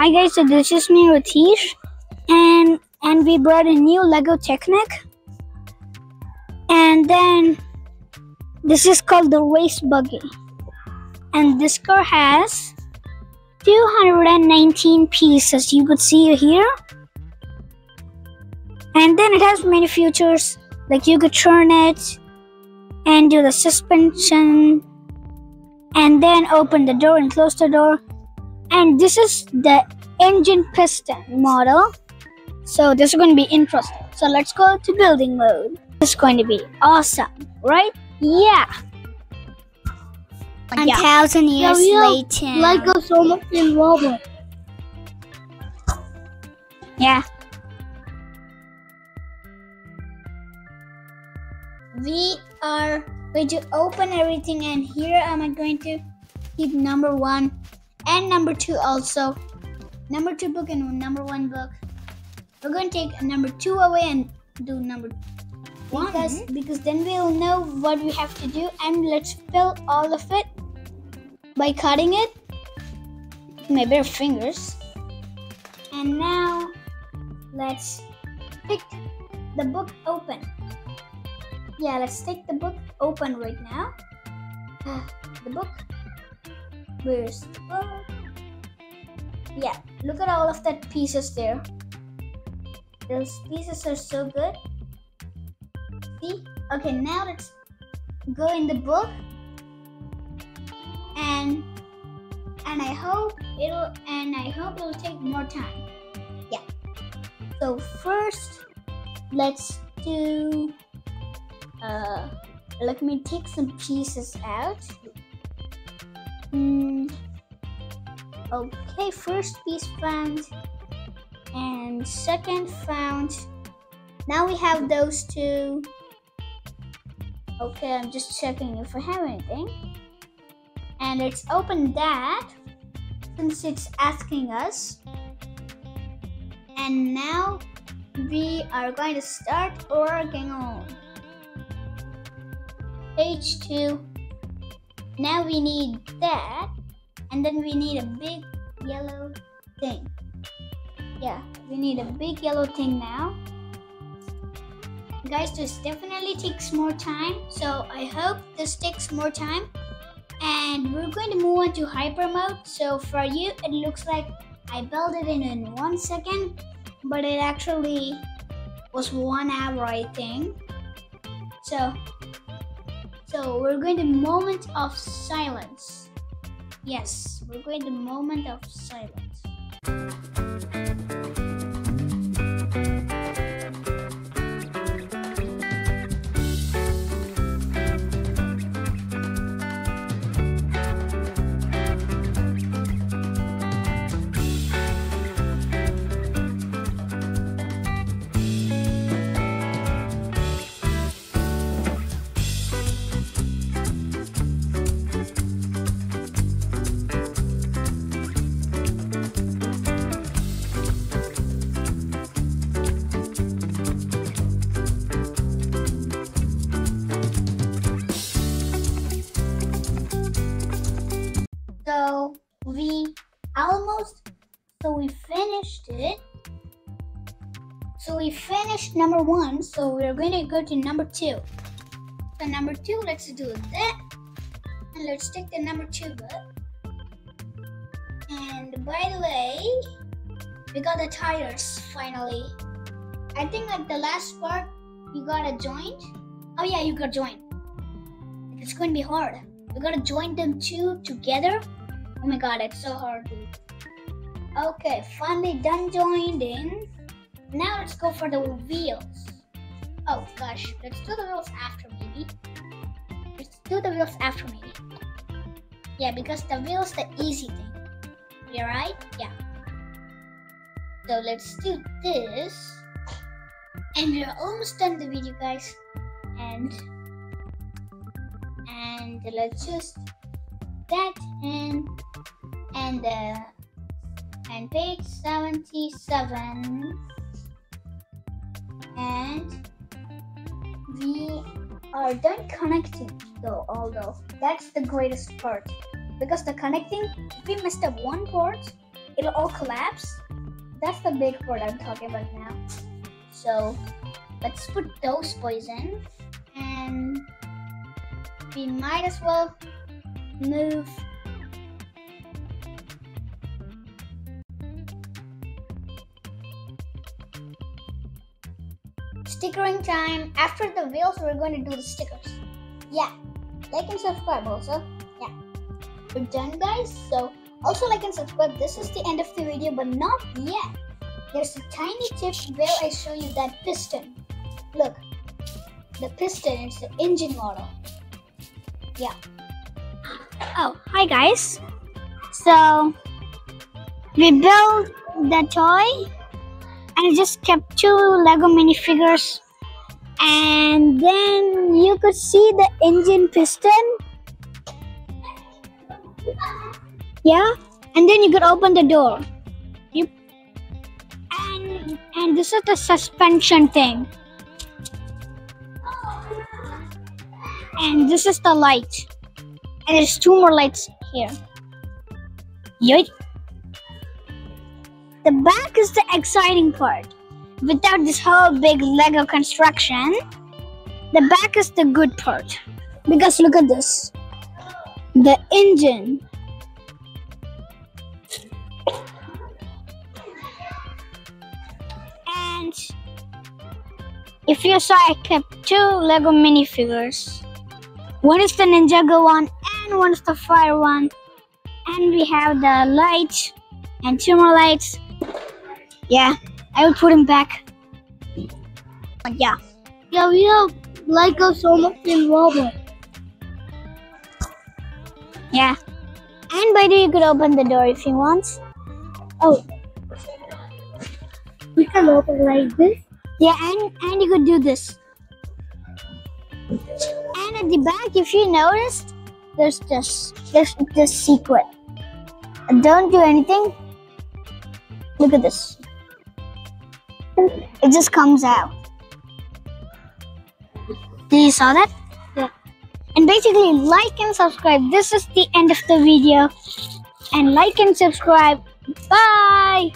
Hi guys, so this is me Ritheesh and and we brought a new Lego Technic. And then this is called the race buggy. And this car has 219 pieces you could see here. And then it has many features like you could turn it and do the suspension and then open the door and close the door and this is the engine piston model. So this is going to be interesting so let's go to building mode. This is going to be awesome right? Yeah. One Yeah. thousand years yeah. later. Lego so much involved yeah. We are going to open everything and here am I going to keep number one and number two also. Number two book and number one book. We're going to take number two away and do number one. Because, mm-hmm. because then we'll know what we have to do. And let's fill all of it by cutting it. With my bare fingers. And now let's pick the book open. Yeah, let's take the book open right now. the book. Book? Yeah, look at all of that pieces there. Those pieces are so good. See? Okay, now let's go in the book. And and I hope it'll and I hope it'll take more time. Yeah. So first let's do uh, let me take some pieces out. Mm, okay, first piece found, and second found. Now we have those two. Okay, I'm just checking if I have anything. And let's open that since it's asking us. And now we are going to start working on page 2 now we need that and then we need a big yellow thing. Yeah we need a big yellow thing now. Guys this definitely takes more time so i hope this takes more time. And we're going to move on to hyper mode. So for you it looks like i built it in in one second but it actually was one hour i think. So so we're going to moment of silence. Yes, we're going to moment of silence. So we finished it. So we finished number one. So we're going to go to number two. So number two, let's do that. And let's take the number two book. And by the way, we got the tires finally. I think like the last part, you got a joint. Oh yeah, you got joint. It's going to be hard. We gotta join them two together. Oh my god, it's so hard. Okay, finally done joined in. Now let's go for the wheels. Oh gosh, let's do the wheels after maybe. Let's do the wheels after maybe. Yeah, because the wheels the easy thing. You right? Yeah. So let's do this. And we're almost done the video guys. And and let's just that and and uh, and page 77 and we are done connecting though although that's the greatest part because the connecting if we messed up one part it'll all collapse. That's the big part I'm talking about now. So let's put those boys in and we might as well move stickering time. After the wheels we're going to do the stickers. Yeah. Like and subscribe also. Yeah. We're done guys. So also like and subscribe. This is the end of the video but not yet. There's a tiny tip where i show you that piston. Look. The piston is the engine model. Yeah. Oh hi guys. So we built the toy I just kept two Lego minifigures. And then you could see the engine piston. Yeah and then you could open the door. Yep. And and this is the suspension thing. And this is the light. And there's two more lights here. Yoink. The back is the exciting part. Without this whole big Lego construction, the back is the good part. Because look at this. The engine. And if you saw, I kept two Lego minifigures. One is the Ninjago one and one is the fire one. And we have the light and two more lights yeah, I will put him back. Yeah. Yeah, we have Lego so much in. Yeah. And by the way, you could open the door if you want. Oh. We can open like this. Yeah, and, and you could do this. And at the back, if you noticed, there's this, there's this secret. Don't do anything. Look at this. It just comes out. Did you saw that? Yeah. And basically like and subscribe. This is the end of the video. And like and subscribe. Bye.